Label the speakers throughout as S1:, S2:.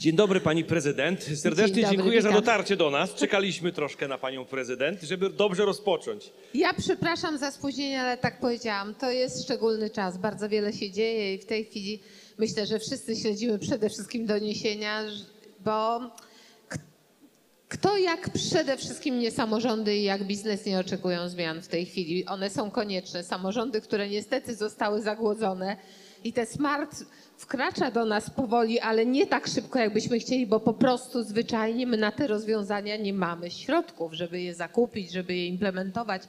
S1: Dzień dobry pani prezydent. Serdecznie
S2: Dzień dobry,
S1: dziękuję za
S2: witam.
S1: dotarcie do nas. Czekaliśmy troszkę na panią prezydent, żeby dobrze rozpocząć.
S2: Ja przepraszam za spóźnienie, ale tak powiedziałam, to jest szczególny czas. Bardzo wiele się dzieje i w tej chwili myślę, że wszyscy śledzimy przede wszystkim doniesienia, bo kto jak przede wszystkim nie samorządy i jak biznes nie oczekują zmian w tej chwili. One są konieczne. Samorządy, które niestety zostały zagłodzone i te smart wkracza do nas powoli, ale nie tak szybko, jakbyśmy chcieli, bo po prostu zwyczajnie my na te rozwiązania nie mamy środków, żeby je zakupić, żeby je implementować.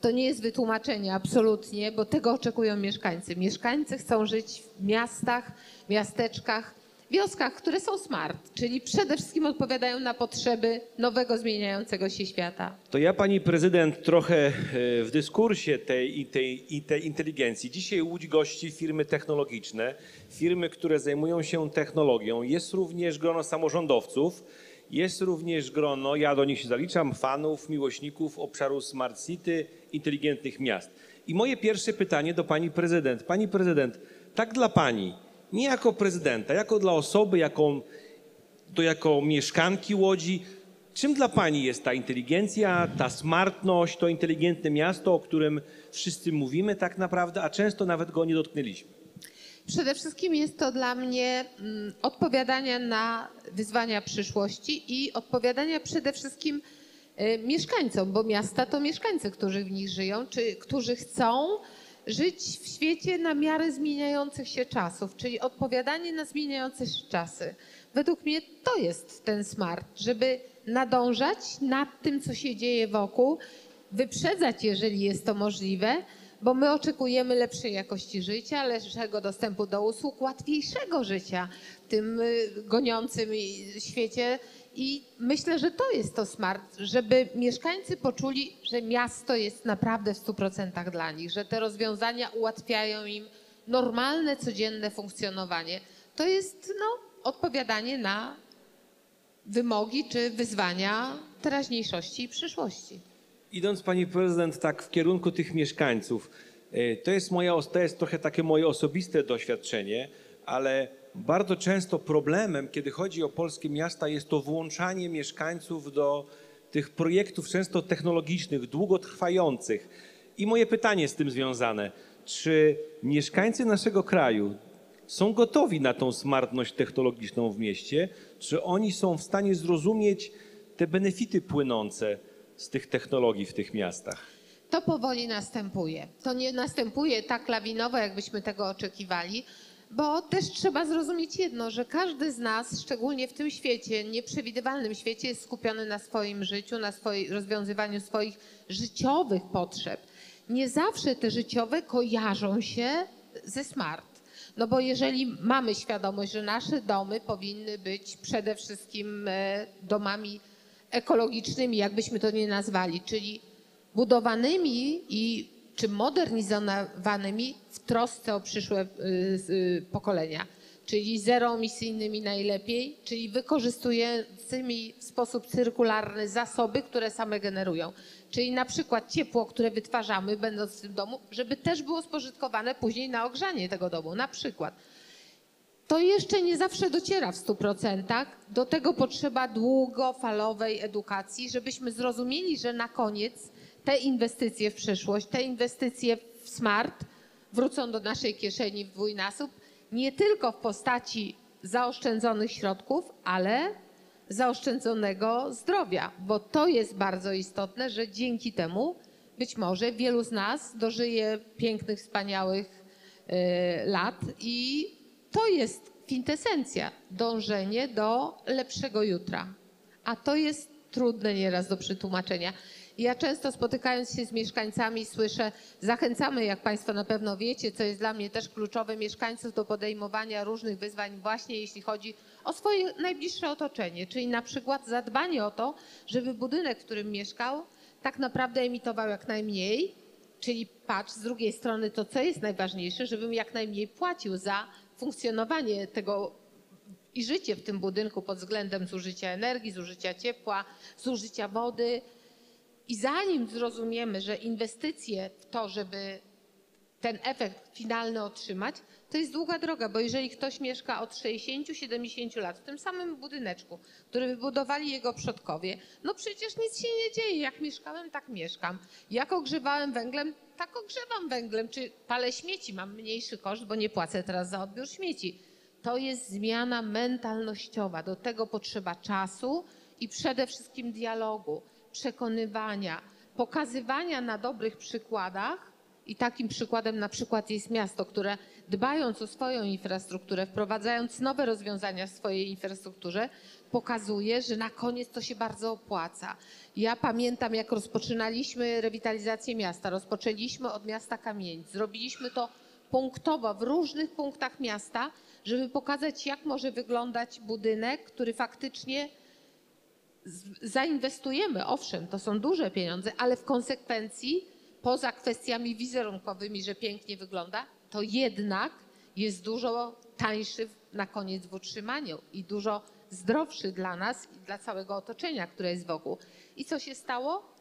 S2: To nie jest wytłumaczenie absolutnie, bo tego oczekują mieszkańcy. Mieszkańcy chcą żyć w miastach, miasteczkach, wioskach, które są smart, czyli przede wszystkim odpowiadają na potrzeby nowego, zmieniającego się świata.
S1: To ja pani prezydent trochę e, w dyskursie tej, tej, tej inteligencji. Dzisiaj Łódź gości firmy technologiczne, firmy, które zajmują się technologią. Jest również grono samorządowców, jest również grono, ja do nich się zaliczam, fanów, miłośników obszaru Smart City, inteligentnych miast. I moje pierwsze pytanie do pani prezydent. Pani prezydent, tak dla pani, nie jako prezydenta, jako dla osoby, jaką to jako mieszkanki Łodzi, czym dla Pani jest ta inteligencja, ta smartność, to inteligentne miasto, o którym wszyscy mówimy tak naprawdę, a często nawet go nie dotknęliśmy?
S2: Przede wszystkim jest to dla mnie mm, odpowiadania na wyzwania przyszłości i odpowiadania przede wszystkim y, mieszkańcom, bo miasta to mieszkańcy, którzy w nich żyją, czy którzy chcą żyć w świecie na miarę zmieniających się czasów, czyli odpowiadanie na zmieniające się czasy. Według mnie to jest ten smart, żeby nadążać nad tym, co się dzieje wokół, wyprzedzać, jeżeli jest to możliwe, bo my oczekujemy lepszej jakości życia, lepszego dostępu do usług, łatwiejszego życia w tym y, goniącym świecie. I myślę, że to jest to smart, żeby mieszkańcy poczuli, że miasto jest naprawdę w 100% dla nich, że te rozwiązania ułatwiają im normalne, codzienne funkcjonowanie. To jest no, odpowiadanie na wymogi czy wyzwania teraźniejszości i przyszłości.
S1: Idąc Pani Prezydent tak w kierunku tych mieszkańców, y, to jest, moja, to jest trochę takie moje osobiste doświadczenie, ale bardzo często problemem, kiedy chodzi o polskie miasta, jest to włączanie mieszkańców do tych projektów często technologicznych, długotrwających. I moje pytanie z tym związane, czy mieszkańcy naszego kraju są gotowi na tą smartność technologiczną w mieście? Czy oni są w stanie zrozumieć te benefity płynące z tych technologii w tych miastach?
S2: To powoli następuje. To nie następuje tak lawinowo, jakbyśmy tego oczekiwali, bo też trzeba zrozumieć jedno, że każdy z nas, szczególnie w tym świecie, nieprzewidywalnym świecie, jest skupiony na swoim życiu, na rozwiązywaniu swoich życiowych potrzeb. Nie zawsze te życiowe kojarzą się ze smart. No bo jeżeli mamy świadomość, że nasze domy powinny być przede wszystkim e, domami ekologicznymi, jakbyśmy to nie nazwali, czyli budowanymi i czy modernizowanymi w trosce o przyszłe y, y, pokolenia, czyli zeroemisyjnymi najlepiej, czyli wykorzystującymi w sposób cyrkularny zasoby, które same generują. Czyli na przykład ciepło, które wytwarzamy będąc w tym domu, żeby też było spożytkowane później na ogrzanie tego domu, na przykład. To jeszcze nie zawsze dociera w 100%. Do tego potrzeba długofalowej edukacji, żebyśmy zrozumieli, że na koniec te inwestycje w przyszłość, te inwestycje w smart wrócą do naszej kieszeni w dwójnasób, nie tylko w postaci zaoszczędzonych środków, ale zaoszczędzonego zdrowia, bo to jest bardzo istotne, że dzięki temu być może wielu z nas dożyje pięknych, wspaniałych y, lat i to jest kwintesencja, dążenie do lepszego jutra. A to jest trudne nieraz do przetłumaczenia. Ja często spotykając się z mieszkańcami słyszę, zachęcamy, jak Państwo na pewno wiecie, co jest dla mnie też kluczowe, mieszkańców do podejmowania różnych wyzwań właśnie jeśli chodzi o swoje najbliższe otoczenie, czyli na przykład zadbanie o to, żeby budynek, w którym mieszkał, tak naprawdę emitował jak najmniej, Czyli patrz z drugiej strony to, co jest najważniejsze, żebym jak najmniej płacił za funkcjonowanie tego i życie w tym budynku pod względem zużycia energii, zużycia ciepła, zużycia wody. I zanim zrozumiemy, że inwestycje w to, żeby ten efekt finalny otrzymać, to jest długa droga, bo jeżeli ktoś mieszka od 60-70 lat w tym samym budyneczku, który wybudowali jego przodkowie, no przecież nic się nie dzieje. Jak mieszkałem, tak mieszkam. Jak ogrzewałem węglem, tak ogrzewam węglem. Czy palę śmieci, mam mniejszy koszt, bo nie płacę teraz za odbiór śmieci. To jest zmiana mentalnościowa. Do tego potrzeba czasu i przede wszystkim dialogu, przekonywania, pokazywania na dobrych przykładach. I takim przykładem na przykład jest miasto, które dbając o swoją infrastrukturę, wprowadzając nowe rozwiązania w swojej infrastrukturze, pokazuje, że na koniec to się bardzo opłaca. Ja pamiętam, jak rozpoczynaliśmy rewitalizację miasta, rozpoczęliśmy od miasta Kamienic, zrobiliśmy to punktowo w różnych punktach miasta, żeby pokazać, jak może wyglądać budynek, który faktycznie zainwestujemy, owszem, to są duże pieniądze, ale w konsekwencji, poza kwestiami wizerunkowymi, że pięknie wygląda, to jednak jest dużo tańszy na koniec w utrzymaniu i dużo zdrowszy dla nas i dla całego otoczenia, które jest wokół. I co się stało?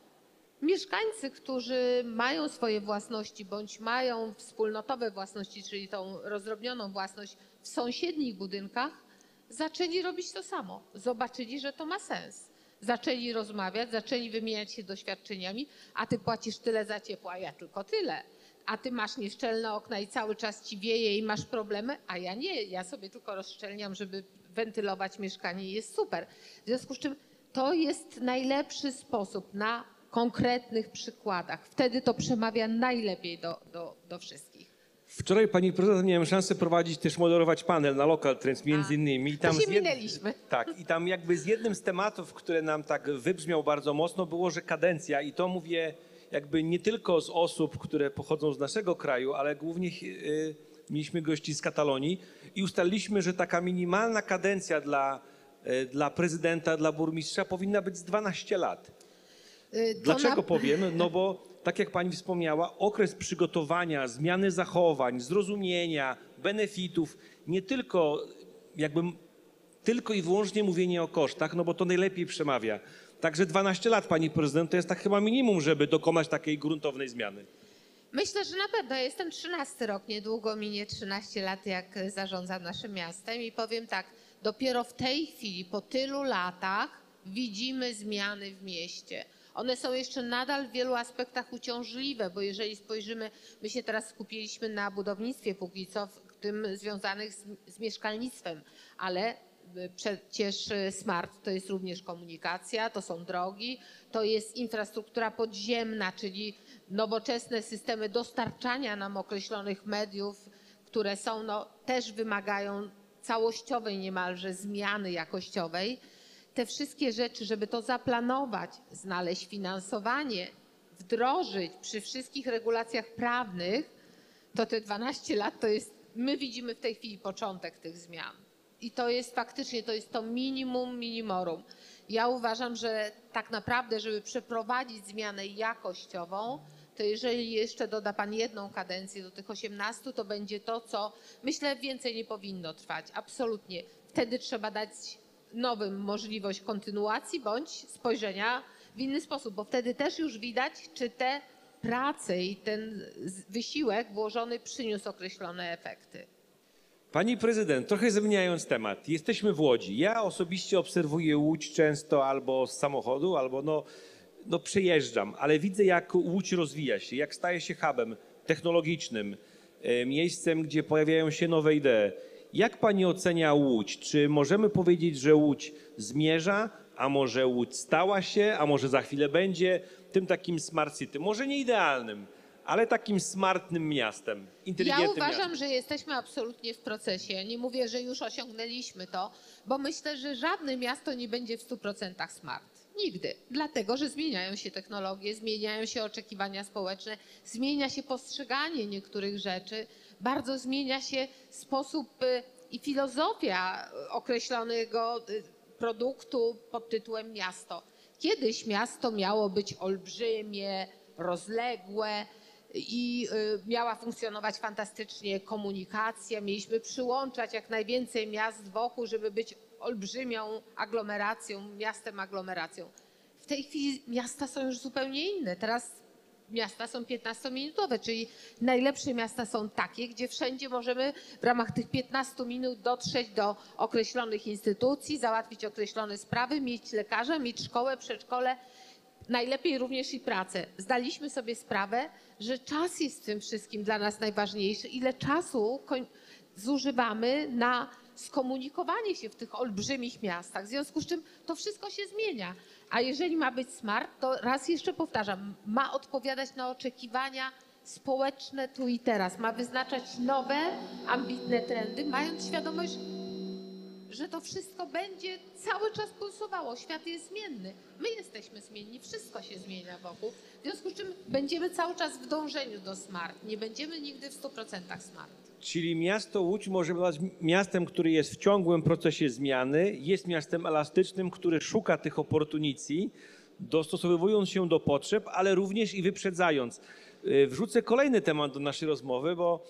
S2: Mieszkańcy, którzy mają swoje własności bądź mają wspólnotowe własności, czyli tą rozdrobnioną własność w sąsiednich budynkach, zaczęli robić to samo. Zobaczyli, że to ma sens. Zaczęli rozmawiać, zaczęli wymieniać się doświadczeniami, a ty płacisz tyle za ciepło, a ja tylko tyle. A ty masz nieszczelne okna i cały czas ci wieje i masz problemy, a ja nie. Ja sobie tylko rozszczelniam, żeby wentylować mieszkanie i jest super. W związku z czym to jest najlepszy sposób na konkretnych przykładach. Wtedy to przemawia najlepiej do, do, do wszystkich.
S1: Wczoraj pani prezydent miałem szansę prowadzić też moderować panel na Local Trends między innymi. I
S2: to się
S1: z jed-
S2: minęliśmy.
S1: Tak, i tam jakby z jednym z tematów, które nam tak wybrzmiał bardzo mocno, było, że kadencja i to mówię jakby nie tylko z osób, które pochodzą z naszego kraju, ale głównie y, mieliśmy gości z Katalonii i ustaliliśmy, że taka minimalna kadencja dla, y, dla prezydenta, dla burmistrza powinna być z 12 lat.
S2: Y, to
S1: Dlaczego
S2: na-
S1: powiem? No bo tak jak pani wspomniała, okres przygotowania, zmiany zachowań, zrozumienia, benefitów, nie tylko jakby tylko i wyłącznie mówienie o kosztach, no bo to najlepiej przemawia. Także 12 lat, pani prezydent, to jest tak chyba minimum, żeby dokonać takiej gruntownej zmiany.
S2: Myślę, że na pewno. Jestem 13 rok, niedługo minie 13 lat, jak zarządzam naszym miastem i powiem tak, dopiero w tej chwili, po tylu latach, widzimy zmiany w mieście. One są jeszcze nadal w wielu aspektach uciążliwe, bo jeżeli spojrzymy, my się teraz skupiliśmy na budownictwie póki co, w tym związanych z, z mieszkalnictwem, ale y, przecież y, smart to jest również komunikacja, to są drogi, to jest infrastruktura podziemna, czyli nowoczesne systemy dostarczania nam określonych mediów, które są, no, też wymagają całościowej niemalże zmiany jakościowej. Te wszystkie rzeczy, żeby to zaplanować, znaleźć finansowanie, wdrożyć przy wszystkich regulacjach prawnych, to te 12 lat to jest, my widzimy w tej chwili początek tych zmian. I to jest faktycznie, to jest to minimum minimorum. Ja uważam, że tak naprawdę, żeby przeprowadzić zmianę jakościową, to jeżeli jeszcze doda Pan jedną kadencję do tych 18, to będzie to, co myślę więcej nie powinno trwać. Absolutnie. Wtedy trzeba dać nowym możliwość kontynuacji bądź spojrzenia w inny sposób, bo wtedy też już widać, czy te prace i ten wysiłek włożony przyniósł określone efekty.
S1: Pani prezydent, trochę zmieniając temat, jesteśmy w Łodzi. Ja osobiście obserwuję Łódź często albo z samochodu, albo no, no przejeżdżam, ale widzę jak Łódź rozwija się, jak staje się hubem technologicznym, e, miejscem, gdzie pojawiają się nowe idee. Jak pani ocenia Łódź? Czy możemy powiedzieć, że Łódź zmierza, a może Łódź stała się, a może za chwilę będzie tym takim smart city? Może nie idealnym, ale takim smartnym miastem,
S2: Ja
S1: inteligentnym
S2: uważam,
S1: miastem.
S2: że jesteśmy absolutnie w procesie. Nie mówię, że już osiągnęliśmy to, bo myślę, że żadne miasto nie będzie w 100% smart. Nigdy. Dlatego, że zmieniają się technologie, zmieniają się oczekiwania społeczne, zmienia się postrzeganie niektórych rzeczy, bardzo zmienia się sposób y, i filozofia y, określonego y, produktu pod tytułem miasto. Kiedyś miasto miało być olbrzymie, rozległe i miała funkcjonować fantastycznie komunikacja. Mieliśmy przyłączać jak najwięcej miast wokół, żeby być olbrzymią aglomeracją, miastem aglomeracją. W tej chwili miasta są już zupełnie inne. Teraz miasta są 15-minutowe, czyli najlepsze miasta są takie, gdzie wszędzie możemy w ramach tych 15 minut dotrzeć do określonych instytucji, załatwić określone sprawy, mieć lekarza, mieć szkołę, przedszkole, najlepiej również i pracę. Zdaliśmy sobie sprawę, że czas jest w tym wszystkim dla nas najważniejszy. Ile czasu zużywamy na skomunikowanie się w tych olbrzymich miastach. W związku z czym to wszystko się zmienia. A jeżeli ma być smart, to raz jeszcze powtarzam, ma odpowiadać na oczekiwania społeczne tu i teraz. Ma wyznaczać nowe, ambitne trendy, mając świadomość, że to wszystko będzie cały czas pulsowało. Świat jest zmienny. My jesteśmy zmienni, wszystko się zmienia wokół. W związku z czym będziemy cały czas w dążeniu do smart. Nie będziemy nigdy w 100% smart.
S1: Czyli miasto Łódź może być miastem, który jest w ciągłym procesie zmiany, jest miastem elastycznym, który szuka tych oportunicji, dostosowując się do potrzeb, ale również i wyprzedzając. Y, Wrzucę kolejny temat do naszej rozmowy, bo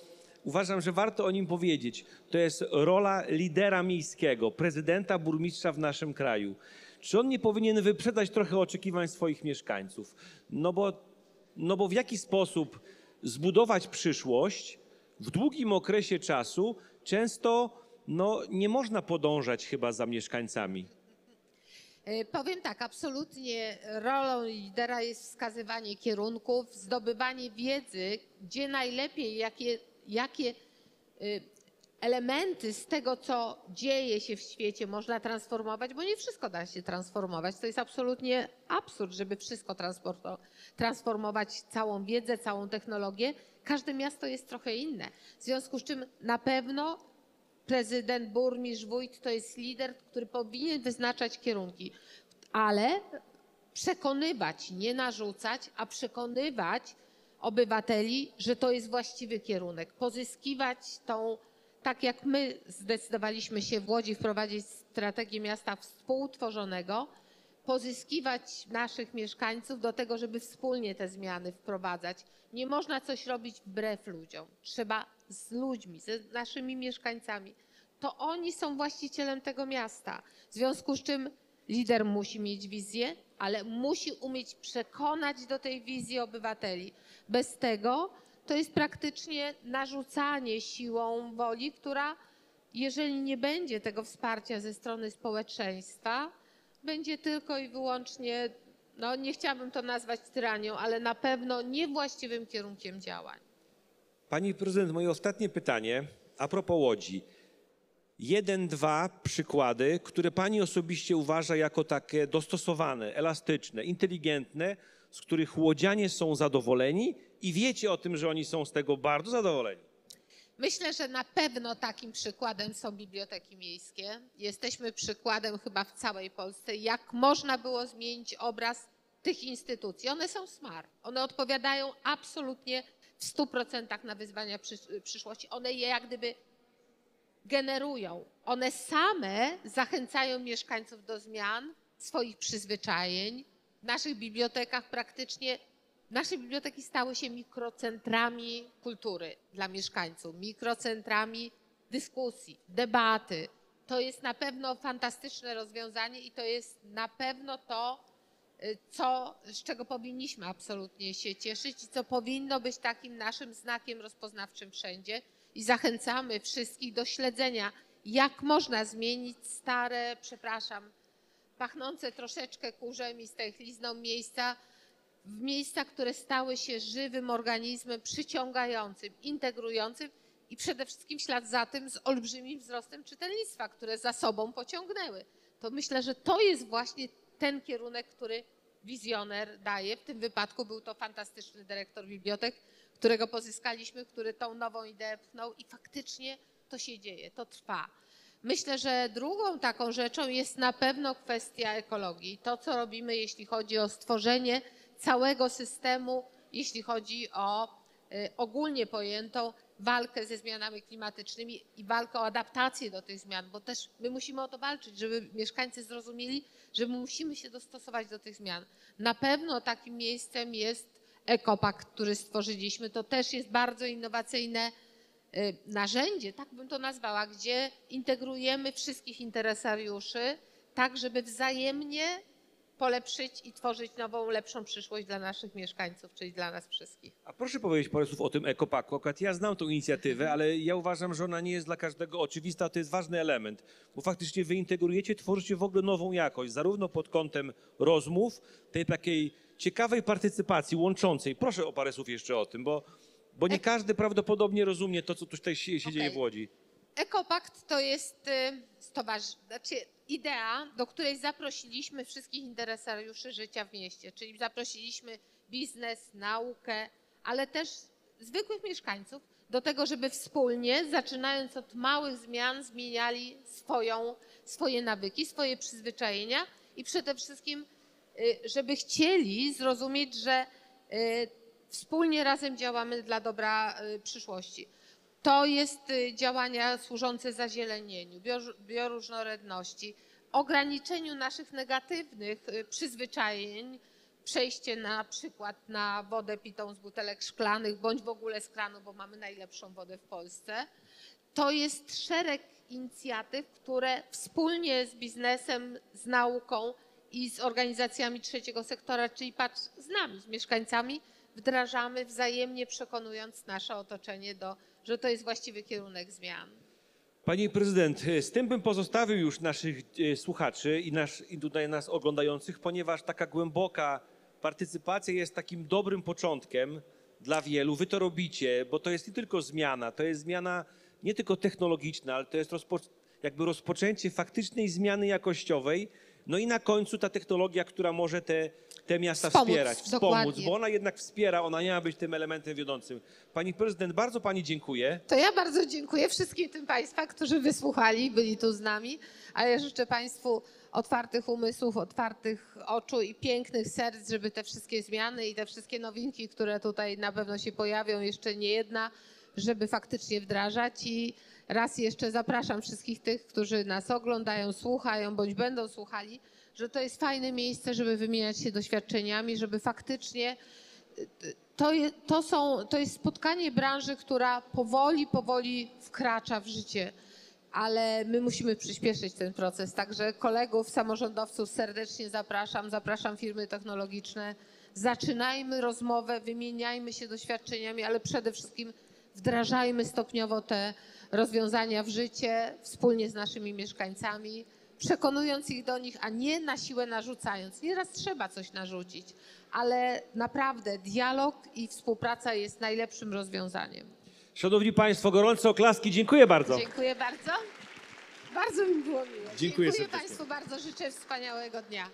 S1: uważam, że warto o nim powiedzieć. To jest rola lidera miejskiego, prezydenta, burmistrza w naszym kraju. Czy on nie powinien wyprzedzać trochę oczekiwań swoich mieszkańców? No bo, no bo w jaki sposób zbudować przyszłość, w długim okresie czasu często no, nie można podążać chyba za mieszkańcami.
S2: E, Powiem tak, absolutnie rolą lidera jest wskazywanie kierunków, zdobywanie wiedzy, gdzie najlepiej, jakie, jakie y, elementy z tego, co dzieje się w świecie, można transformować, bo nie wszystko da się transformować. To jest absolutnie absurd, żeby wszystko transformować, całą wiedzę, całą technologię. Każde miasto jest trochę inne. W związku z czym na pewno prezydent, burmistrz, wójt to jest lider, który powinien wyznaczać kierunki, ale przekonywać, nie narzucać, a przekonywać obywateli, że to jest właściwy kierunek. Pozyskiwać tą, tak jak my zdecydowaliśmy się w Łodzi wprowadzić strategię miasta współtworzonego, pozyskiwać naszych mieszkańców do tego, żeby wspólnie te zmiany wprowadzać. Nie można coś robić wbrew ludziom. Trzeba z ludźmi, ze naszymi mieszkańcami. To oni są właścicielem tego miasta. W związku z czym lider musi mieć wizję, ale musi umieć przekonać do tej wizji obywateli. Bez tego to jest praktycznie narzucanie siłą woli, która, jeżeli nie będzie tego wsparcia ze strony społeczeństwa, będzie tylko i wyłącznie, no nie chciałabym to nazwać tyranią, ale na pewno niewłaściwym kierunkiem działań.
S1: Pani prezydent, moje ostatnie pytanie a propos Łodzi. Jeden, dwa przykłady, które pani osobiście uważa jako takie dostosowane, elastyczne, inteligentne, z których łodzianie są zadowoleni i wiecie o tym, że oni są z tego bardzo zadowoleni.
S2: Myślę, że na pewno takim przykładem są biblioteki miejskie. Jesteśmy przykładem chyba w całej Polsce, jak można było zmienić obraz tych instytucji. One są smart. One odpowiadają absolutnie w 100% na wyzwania przysz- przyszłości. One je jak gdyby generują. One same zachęcają mieszkańców do zmian swoich przyzwyczajeń. W naszych bibliotekach praktycznie Nasze biblioteki stały się mikrocentrami kultury dla mieszkańców, mikrocentrami dyskusji, debaty. To jest na pewno fantastyczne rozwiązanie i to jest na pewno to, y, co, z czego powinniśmy absolutnie się cieszyć i co powinno być takim naszym znakiem rozpoznawczym wszędzie. I zachęcamy wszystkich do śledzenia, jak można zmienić stare, przepraszam, pachnące troszeczkę kurzem i stęchlizną miejsca w miejsca, które stały się żywym organizmem, przyciągającym, integrującym i przede wszystkim ślad za tym z olbrzymim wzrostem czytelnictwa, które za sobą pociągnęły. To myślę, że to jest właśnie ten kierunek, który wizjoner daje. W tym wypadku był to fantastyczny dyrektor bibliotek, którego pozyskaliśmy, który tą nową ideę pchnął i faktycznie to się dzieje, to trwa. Myślę, że drugą taką rzeczą jest na pewno kwestia ekologii. To, co robimy, jeśli chodzi o stworzenie całego systemu, jeśli chodzi o y, ogólnie pojętą walkę ze zmianami klimatycznymi i walkę o adaptację do tych zmian, bo też my musimy o to walczyć, żeby mieszkańcy zrozumieli, że my musimy się dostosować do tych zmian. Na pewno takim miejscem jest Ekopak, który stworzyliśmy. To też jest bardzo innowacyjne y, narzędzie, tak bym to nazwała, gdzie integrujemy wszystkich interesariuszy, tak żeby wzajemnie polepszyć i tworzyć nową, lepszą przyszłość dla naszych mieszkańców, czyli dla nas wszystkich.
S1: A proszę powiedzieć parę słów o tym ekopaku. Akurat ja znam tą inicjatywę, ale ja uważam, że ona nie jest dla każdego oczywista. To jest ważny element, bo faktycznie wy integrujecie, tworzycie w ogóle nową jakość, zarówno pod kątem rozmów, tej takiej ciekawej partycypacji, łączącej. Proszę o parę słów jeszcze o tym, bo, bo nie każdy prawdopodobnie rozumie to, co tutaj się, się dzieje
S2: Okej.
S1: w Łodzi.
S2: Ekopakt to jest y, znaczy idea, do której zaprosiliśmy wszystkich interesariuszy życia w mieście, czyli zaprosiliśmy biznes, naukę, ale też zwykłych mieszkańców do tego, żeby wspólnie, zaczynając od małych zmian, zmieniali swoją, swoje nawyki, swoje przyzwyczajenia i przede wszystkim, y, żeby chcieli zrozumieć, że y, wspólnie razem działamy dla dobra przyszłości. To jest y, działania służące zazielenieniu, bio- bioróżnorodności, ograniczeniu naszych negatywnych y, przyzwyczajeń, przejście na przykład na wodę pitą z butelek szklanych bądź w ogóle z kranu, bo mamy najlepszą wodę w Polsce. To jest szereg inicjatyw, które wspólnie z biznesem, z nauką i z organizacjami trzeciego sektora, czyli patrz, z nami, z mieszkańcami, wdrażamy wzajemnie przekonując nasze otoczenie do, że to jest właściwy kierunek zmian.
S1: Pani prezydent, e, z tym bym pozostawił już naszych e, słuchaczy i, nasz, i tutaj nas oglądających, ponieważ taka głęboka partycypacja jest takim dobrym początkiem dla wielu. Wy to robicie, bo to jest nie tylko zmiana, to jest zmiana nie tylko technologiczna, ale to jest rozpo, jakby rozpoczęcie faktycznej zmiany jakościowej. No i na końcu ta technologia, która może te, te miasta
S2: Wspomóc,
S1: wspierać, wspomóc,
S2: dokładnie.
S1: bo ona jednak wspiera, ona nie ma być tym elementem wiodącym. Pani prezydent, bardzo pani dziękuję.
S2: To ja bardzo dziękuję wszystkim tym Państwa, którzy wysłuchali, byli tu z nami, a ja życzę Państwu otwartych umysłów, otwartych oczu i pięknych serc, żeby te wszystkie zmiany i te wszystkie nowinki, które tutaj na pewno się pojawią, jeszcze nie jedna, żeby faktycznie wdrażać i raz jeszcze zapraszam wszystkich tych, którzy nas oglądają, słuchają bądź będą słuchali, że to jest fajne miejsce, żeby wymieniać się doświadczeniami, żeby faktycznie to, je, to, są, to jest spotkanie branży, która powoli, powoli wkracza w życie, ale my musimy przyspieszyć ten proces. Także kolegów, samorządowców serdecznie zapraszam, zapraszam firmy technologiczne. Zaczynajmy rozmowę, wymieniajmy się doświadczeniami, ale przede wszystkim wdrażajmy stopniowo te rozwiązania w życie wspólnie z naszymi mieszkańcami, przekonując ich do nich, a nie na siłę narzucając. Nieraz trzeba coś narzucić, ale naprawdę dialog i współpraca jest najlepszym rozwiązaniem.
S1: Szanowni Państwo, gorące oklaski, dziękuję bardzo.
S2: Dziękuję bardzo. Bardzo mi było miło.
S1: Dziękuję
S2: Dziękuję
S1: serdecznie.
S2: Państwu bardzo. Życzę wspaniałego dnia.